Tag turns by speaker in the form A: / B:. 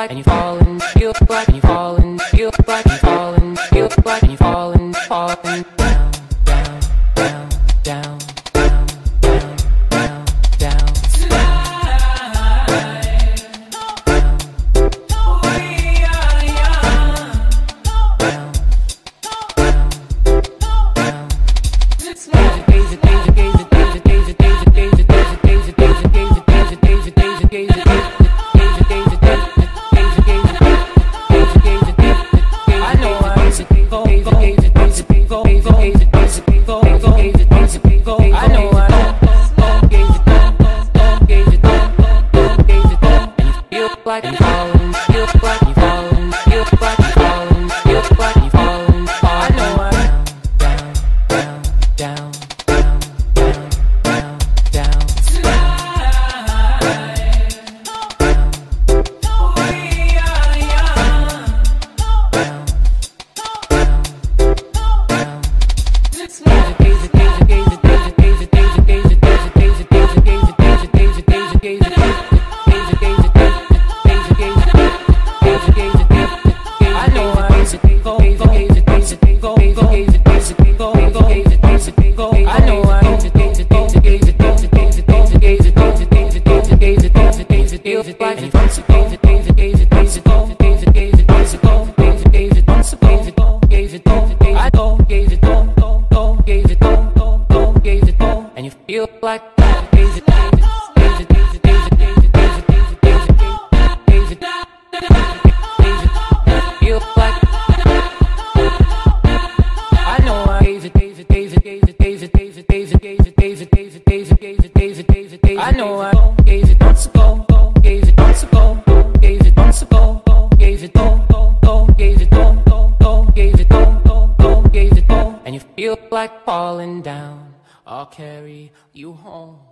A: feel like, and you falling, feel like, and you falling, feel like, and you falling, feel like, and you falling, falling down, down, down, down, down, down, down, down. Like you falling, feel like you falling, And And you feel like falling down. I'll carry you home.